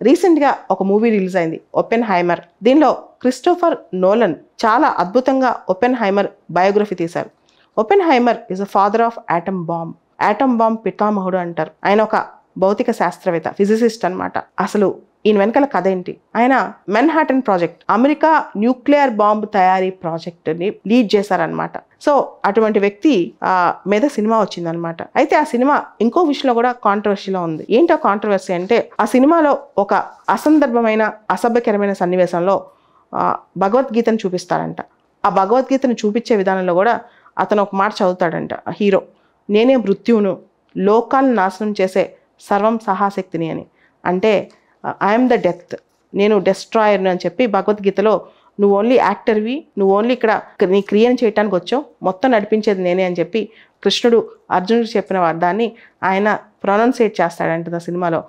రీసెంట్గా ఒక movie release అయింది ఓపెన్ హైమర్ దీనిలో క్రిస్టోఫర్ నోలన్ చాలా అద్భుతంగా ఓపెన్ హైమర్ బయోగ్రఫీ తీశారు. Oppenheimer is a father of atom bomb atom bomb పితామహుడు అంటారు. ఆయన ఒక భౌతిక శాస్త్రవేత్త ఫిజిసిస్ట్ అనమాట అసలు ఈయన వెనకాల కథ ఏంటి? ఆయన Manhattan project America nuclear bomb తయారీ ప్రాజెక్ట్ని లీడ్ చేశారనమాట సో అటువంటి వ్యక్తి ఆ, మీద సినిమా వచ్చిందనమాట అయితే ఆ సినిమా ఇంకో విషయంలో కూడా కాంట్రవర్సీలో ఉంది. ఏంటో కాంట్రవర్సీ అంటే ఆ సినిమాలో ఒక అసందర్భమైన అసభ్యకరమైన సన్నివేశంలో భగవద్గీతను చూపిస్తారంట. ఆ భగవద్గీతను చూపించే విధానంలో కూడా అతను ఒక మాట చదువుతాడంట హీరో. నేనే మృత్యువును లోకాలను నాశనం చేసే సర్వం సహాశక్తిని అని. అంటే ఐఎమ్ ద డెత్ నేను డెస్ట్రాయర్ అని చెప్పి భగవద్గీతలో నువ్వు ఓన్లీ యాక్టర్వి నువ్వు ఓన్లీ ఇక్కడ నీ క్రియను చేయటానికి వచ్చావు. మొత్తం నడిపించేది నేనే అని చెప్పి కృష్ణుడు అర్జునుడు చెప్పిన దాన్ని ఆయన ప్రొనౌన్సియేట్ చేస్తాడంట ఆ సినిమాలో.